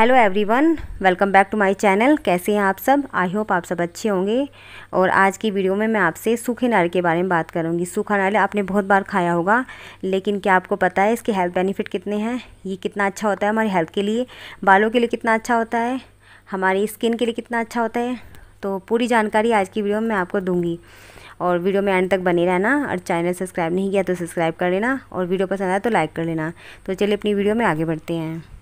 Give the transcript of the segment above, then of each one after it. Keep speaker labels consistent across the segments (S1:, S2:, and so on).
S1: Hello everyone welcome back to my channel कैसे हैं आप सब? आई होप आप सब अच्छे होंगे। और आज की वीडियो में मैं आपसे सूखे नारियल के बारे में बात करूँगी। सूखा नारियल आपने बहुत बार खाया होगा, लेकिन क्या आपको पता है इसके हेल्थ बेनिफिट कितने हैं? ये कितना अच्छा होता है हमारी हेल्थ के लिए? बालों के लिए कितना अच्छा होता है? हमारी स्किन के लिए कितना अच्छा होता है? तो पूरी जानकारी आज की वीडियो में मैं आपको दूँगी। और वीडियो में एंड तक बने रहना। और चैनल सब्सक्राइब नहीं किया तो सब्सक्राइब कर लेना। और वीडियो पसंद आया तो लाइक कर लेना। तो चलिए अपनी वीडियो में आगे बढ़ते हैं।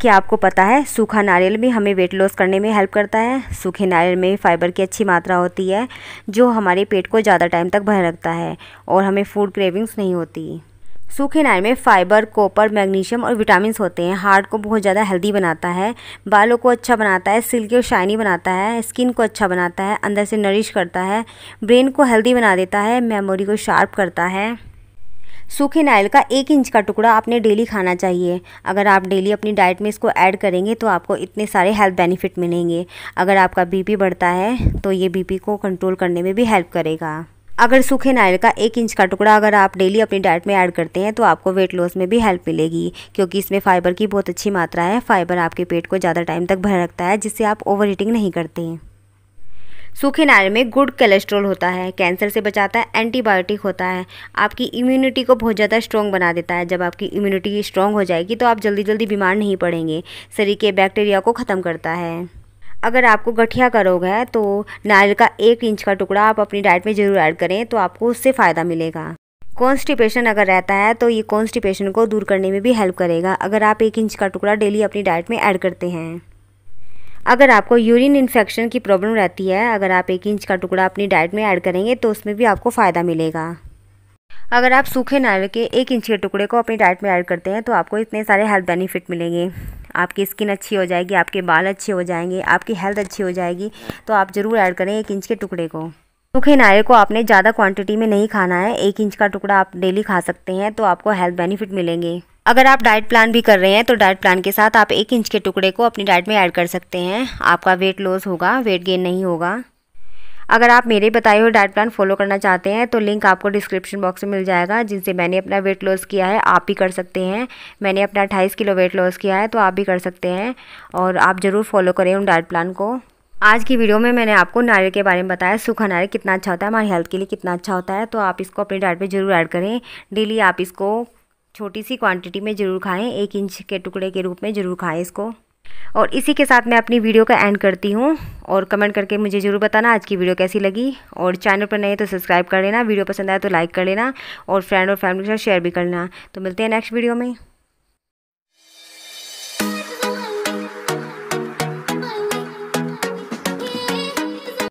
S1: क्या आपको पता है? सूखा नारियल भी हमें वेट लॉस करने में हेल्प करता है। सूखे नारियल में फ़ाइबर की अच्छी मात्रा होती है, जो हमारे पेट को ज़्यादा टाइम तक भर रखता है और हमें फ़ूड क्रेविंग्स नहीं होती। सूखे नारियल में फाइबर कॉपर मैग्नीशियम और विटामिन होते हैं। हार्ट को बहुत ज़्यादा हेल्दी बनाता है, बालों को अच्छा बनाता है सिल्की और शाइनी बनाता है स्किन को अच्छा बनाता है, अंदर से नरिश करता है ब्रेन को हेल्दी बना देता है मेमोरी को शार्प करता है। सूखे नारियल का एक इंच का टुकड़ा आपने डेली खाना चाहिए। अगर आप डेली अपनी डाइट में इसको ऐड करेंगे तो आपको इतने सारे हेल्थ बेनिफिट मिलेंगे। अगर आपका बीपी बढ़ता है तो ये बीपी को कंट्रोल करने में भी हेल्प करेगा। अगर सूखे नारियल का एक इंच का टुकड़ा अगर आप डेली अपनी डाइट में ऐड करते हैं तो आपको वेट लॉस में भी हेल्प मिलेगी। क्योंकि इसमें फ़ाइबर की बहुत अच्छी मात्रा है। फ़ाइबर आपके पेट को ज़्यादा टाइम तक भर रखता है, जिससे आप ओवर ईटिंग नहीं करते। हैं सूखे नारियल में गुड कोलेस्ट्रॉल होता है, कैंसर से बचाता है, एंटीबायोटिक होता है। आपकी इम्यूनिटी को बहुत ज़्यादा स्ट्रॉन्ग बना देता है। जब आपकी इम्यूनिटी स्ट्रॉन्ग हो जाएगी तो आप जल्दी जल्दी बीमार नहीं पड़ेंगे। शरीर के बैक्टीरिया को ख़त्म करता है। अगर आपको गठिया का रोग है तो नारियल का एक इंच का टुकड़ा आप अपनी डाइट में ज़रूर ऐड करें तो आपको उससे फ़ायदा मिलेगा। कॉन्स्टिपेशन अगर रहता है तो ये कॉन्स्टिपेशन को दूर करने में भी हेल्प करेगा। अगर आप एक इंच का टुकड़ा डेली अपनी डाइट में ऐड करते हैं। अगर आपको यूरिन इन्फेक्शन की प्रॉब्लम रहती है, अगर आप एक इंच का टुकड़ा अपनी डाइट में ऐड करेंगे तो उसमें भी आपको फ़ायदा मिलेगा। अगर आप सूखे नारियल के एक इंच के टुकड़े को अपनी डाइट में ऐड करते हैं तो आपको इतने सारे हेल्थ बेनिफिट मिलेंगे। आपकी स्किन अच्छी हो जाएगी, आपके बाल अच्छे हो जाएँगे, आपकी हेल्थ अच्छी हो जाएगी तो आप ज़रूर ऐड करें एक इंच के टुकड़े को। सूखे नारियल को आपने ज़्यादा क्वांटिटी में नहीं खाना है। एक इंच का टुकड़ा आप डेली खा सकते हैं तो आपको हेल्थ बेनिफिट मिलेंगे। अगर आप डाइट प्लान भी कर रहे हैं तो डाइट प्लान के साथ आप एक इंच के टुकड़े को अपनी डाइट में ऐड कर सकते हैं। आपका वेट लॉस होगा वेट गेन नहीं होगा। अगर आप मेरे बताए हुए डाइट प्लान फॉलो करना चाहते हैं तो लिंक आपको डिस्क्रिप्शन बॉक्स में मिल जाएगा, जिनसे मैंने अपना वेट लॉस किया है, आप भी कर सकते हैं। मैंने अपना अट्ठाईस किलो वेट लॉस किया है तो आप भी कर सकते हैं, और आप ज़रूर फॉलो करें उन डाइट प्लान को। आज की वीडियो में मैंने आपको नारियल के बारे में बताया, सूखा नारियल कितना अच्छा होता है, हमारी हेल्थ के लिए कितना अच्छा होता है तो आप इसको अपनी डाइट में ज़रूर ऐड करें। डेली आप इसको छोटी सी क्वांटिटी में ज़रूर खाएँ, एक इंच के टुकड़े के रूप में ज़रूर खाएँ इसको। और इसी के साथ मैं अपनी वीडियो का एंड करती हूँ। और कमेंट करके मुझे ज़रूर बताना आज की वीडियो कैसी लगी। और चैनल पर नए तो सब्सक्राइब कर लेना, वीडियो पसंद आए तो लाइक कर लेना। और फ्रेंड और फैमिली के साथ शेयर भी करना तो मिलते हैं नेक्स्ट वीडियो में।